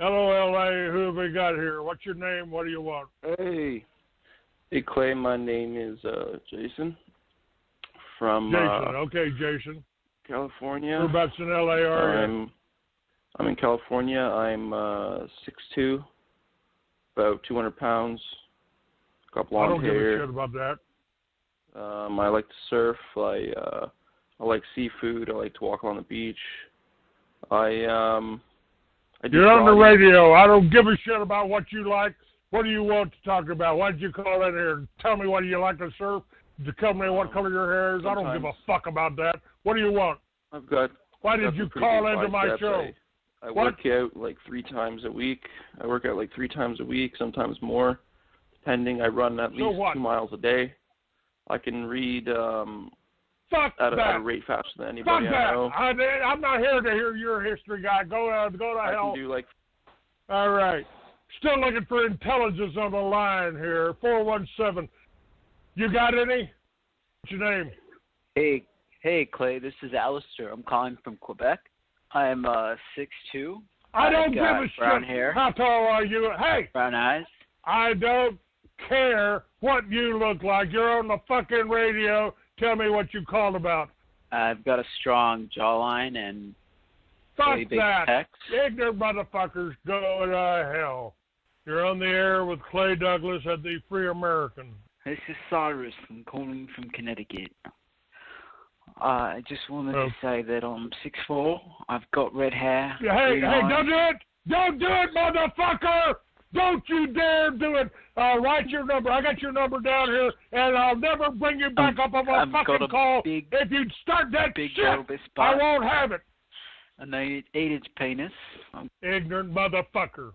Hello, LA. Who have we got here? What's your name? What do you want? Hey. Hey, Clay. My name is uh, Jason from Jason. uh, okay, Jason. California. Whereabouts in LA are you? I'm I'm in California. I'm uh, 6'2", about 200 pounds. Got I blonde don't give a hair. shit about that. Um, I like to surf. I uh, I like seafood. I like to walk on the beach. I um. I do You're on the jogging. radio. I don't give a shit about what you like. What do you want to talk about? Why did you call in here? Tell me what do you like to surf? To tell me what color your hair is. I don't give a fuck about that. What do you want? I've got. Why did you call into my show? I, I work out like three times a week. I work out like three times a week, sometimes more, depending. I run at So least what? two miles a day. I can read um, Fuck at, a, that. at a rate faster than Fuck anybody I that. know. I, I'm not here to hear your history, guy. Go uh, go to I hell. can do like All right. Still looking for intelligence on the line here. 417. You got any? What's your name? Hey, hey, Clay. This is Alistair. I'm calling from Quebec. I'm uh six two, I I don't give got a brown shit. hair. How tall are you? Hey, brown eyes. I don't care what you look like. You're on the fucking radio. Tell me what you called about. I've got a strong jawline and Fuck really big that. pecs. Ignorant motherfuckers go to hell. You're on the air with Clay Douglas at the Free American. This is Cyrus. I'm calling from Connecticut. Uh, I just wanted Oh. to say that I'm six four. I've got red hair. Hey, hey, eyes. don't do it! Don't do it, motherfucker! Don't you dare do it! Uh, write your number. I got your number down here, and I'll never bring you back up on my got fucking call. big- if you start that Big shit, I won't have it. An eight, eight inch penis. I'm Ignorant motherfucker.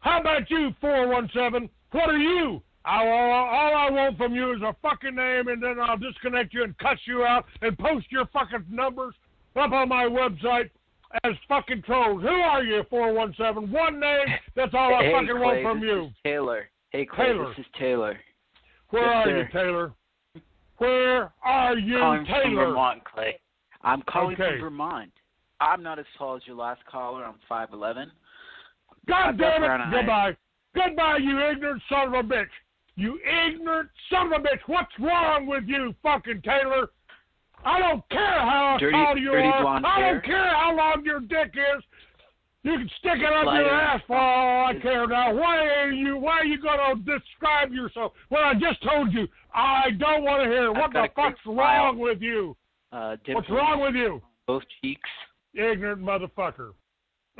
How about you, 417? What are you? I, all, all I want from you is a fucking name, and then I'll disconnect you and cut you out and post your fucking numbers up on my website as fucking trolls. Who are you, 417? One name, that's all I hey, fucking Clay, want from you. Taylor. Hey, Clay. Taylor. This is Taylor. Where Yes, are sir. you, Taylor? Where are you, calling from Taylor? Vermont, Clay. I'm calling Okay. from Vermont. I'm not as tall as your last caller. I'm five eleven. God I've damn it! Goodbye. Goodbye, you ignorant son of a bitch. You ignorant son of a bitch. What's wrong with you, fucking Taylor? I don't care how Dirty- tall you are. I hair. don't care how long your dick is. You can stick it up your ass for all I care. Now, why are you? Why are you gonna describe yourself? Well, I just told you. I don't want to hear. it. I've What the fuck's wrong with you? Uh, What's wrong with you? both cheeks. ignorant motherfucker.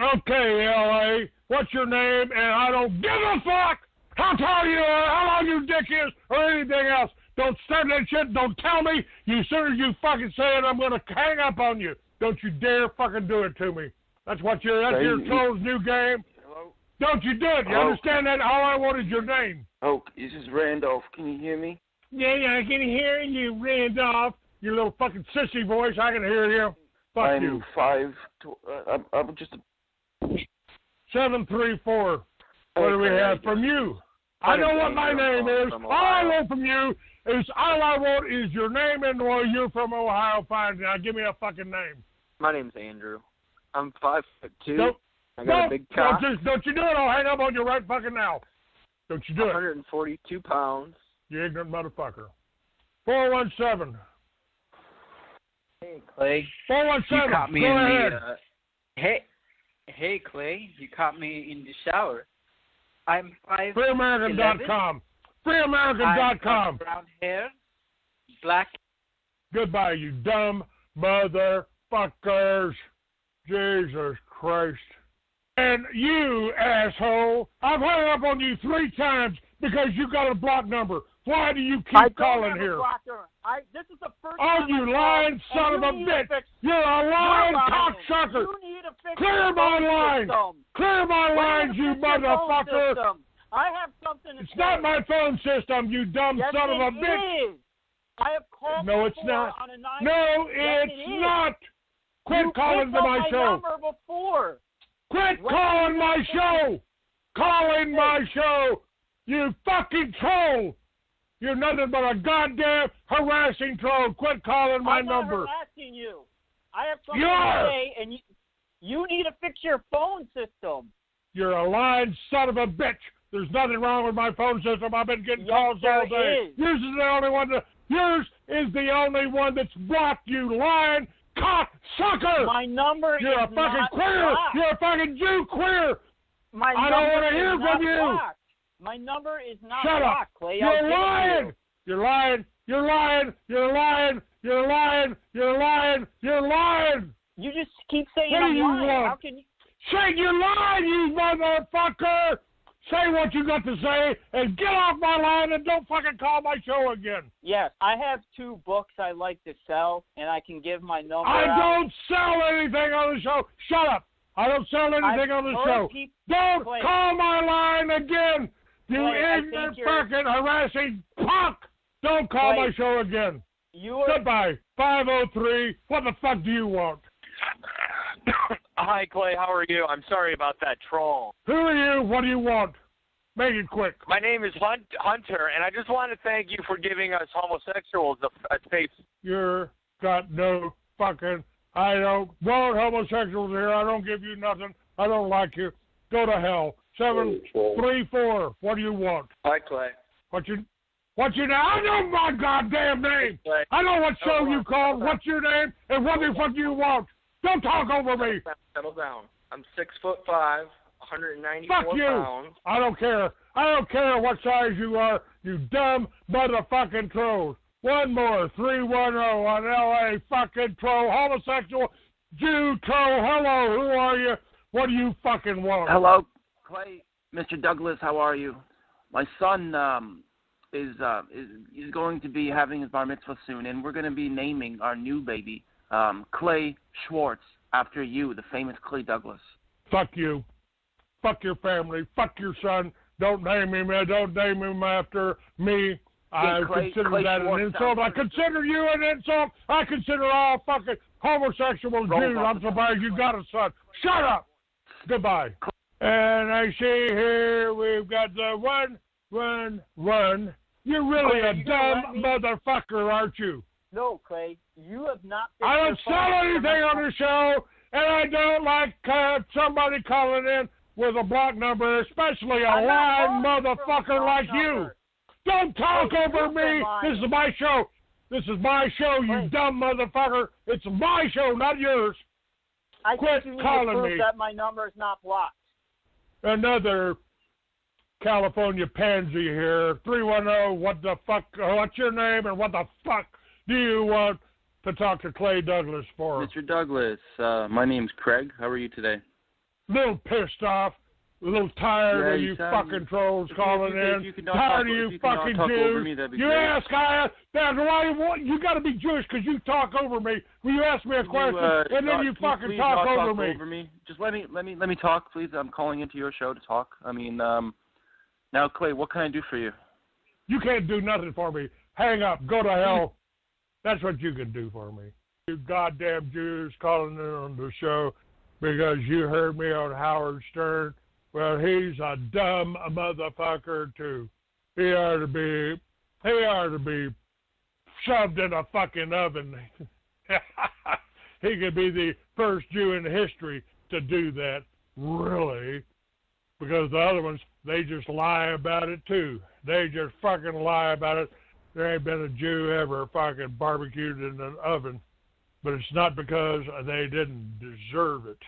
Okay, L.A., what's your name? And I don't give a fuck how tall you are, how long your dick is, or anything else. Don't start that shit. Don't tell me. You soon as you fucking say it, I'm gonna hang up on you. Don't you dare fucking do it to me. That's what your that's Hey, your you- troll's new game. Hello. Don't you do it. You Hello? understand that? All I want is your name. Oh, this is Randolph. Can you hear me? Yeah, yeah, I can hear you, Randolph. Your little fucking sissy voice. I can hear you. Fuck I'm you. five. Tw- uh, I'm, I'm just. A, Seven three four. What do we have from you? My I know what my name is. All I want from you is all I want is your name and where you're from Ohio. Fine. Now give me a fucking name. My name's Andrew. I'm five foot 2 Don't, I got a don't, big don't, just, don't you do it. I'll hang up on you right fucking now. Don't you do it, 142 pounds. you ignorant motherfucker. 417. Hey, Clay. You 417. caught me Go in ahead. the. Uh, hey, hey, Clay. You caught me in the shower. I'm five. FreeAmerican.com. I've FreeAmerican.com. got brown hair, black. Goodbye, you dumb motherfuckers. Jesus Christ. And you, asshole, I've hung up on you three times because you got a block number. Why do you keep I don't calling a here? blocker. I this is the first Oh, time you I lying called, son of a bitch. To You're a lying your line. cocksucker. You need to fix Clear my line. System. Clear my lines, you fix your phone motherfucker. system. I have something to It's say. not my phone system, you dumb yes, son of a bitch. is. I have called No, it's not. No, Yes, it's it not. Quit you calling to my my show. before. Quit What calling my show! Calling my show! You fucking troll! You're nothing but a goddamn harassing troll. Quit calling my I'm not number. harassing you. I have something You to say, and you, you need to fix your phone system. You're a lying son of a bitch. There's nothing wrong with my phone system. I've been getting Yes, calls all day. is. Yours is the only one. That, yours is the only one that's blocked. You lying cock sucker. My number You're a fucking queer. blocked. You're a fucking Jew queer. My I don't wanna hear not from you. blocked. My number is not Shut up. blocked, Clay. I'll You're lying. you. You're lying. You're lying. You're lying. You're lying. You're lying. You're lying. You just keep saying What I'm you lying. want? How can you? Say you're lying, you motherfucker. Say what you got to say and get off my line and don't fucking call my show again. Yes, I have two books I like to sell, and I can give my number I out. don't sell anything on the show. Shut up. I don't sell anything I've on the show. Don't Clay. call my line again. You ignorant fucking harassing punk. Don't call Clay. my show again. You are Goodbye. 503. What the fuck do you want? Hi, Clay. How are you? I'm sorry about that troll. Who are you? What do you want? Make it quick. My name is Hunt, Hunter, and I just want to thank you for giving us homosexuals a, a safe. You're got no fucking. I don't want homosexuals here. I don't give you nothing. I don't like you. Go to hell. Seven oh, three four. What do you want? Hi, Clay. What you? What you? I know my goddamn name. Clay. I know what show Hold you on. called. What's your name? And what the fuck do you want? Don't talk over me. Settle down. I'm six foot five, 194 Fuck you. pounds. I don't care. I don't care what size you are, you dumb motherfucking troll. One more, 310 on LA fucking troll, homosexual, Jew troll. Hello, who are you? What do you fucking want? Hello, Clay, Mr. Douglas. How are you? My son um, is uh, is is going to be having his bar mitzvah soon, and we're going to be naming our new baby um, Clay Schwartz after you, the famous Clay Douglas. Fuck you. Fuck your family. Fuck your son. Don't name him. Don't name him after me. I Clay- consider Clay that an insult. I consider you an insult. I consider all fucking homosexual Jews. I'm surprised you got a son. Shut up. Goodbye. And I see here we've got the one, one, one. You're really a you dumb motherfucker, aren't you? No, Clay. You have not. I don't sell anything on the show, and I don't like uh, somebody calling in with a block number, especially a lying not calling from a motherfucker like you. Don't talk over me. This is my show. This is my show, you dumb motherfucker. It's my show, not yours. I Quit think you need calling to prove me. that my number is not blocked. Another California pansy here. 310, what the fuck? What's your name and what the fuck do you want to talk to Clay Douglas for? Mr. Douglas, uh, my name's Craig. How are you today? little pissed off, a little tired Yeah, of you fucking trolls calling you- in. you tired talk- of you fucking Jews. me, you great. ask I then why you got to be Jewish because you talk over me. Will you ask me a question you, uh, and then not- you fucking talk over talk me? over me? Just let me let me let me talk, please. I'm calling into your show to talk. I mean, um, now Clay, what can I do for you? You can't do nothing for me. Hang up. Go to hell. That's what you can do for me. You goddamn Jews calling in on the show because you heard me on Howard Stern. Well, he's a dumb motherfucker too. He ought to be he ought to be shoved in a fucking oven. he could be the first Jew in history to do that, really. Because the other ones, they just lie about it too. They just fucking lie about it. There ain't been a Jew ever fucking barbecued in an oven. But it's not because they didn't deserve it.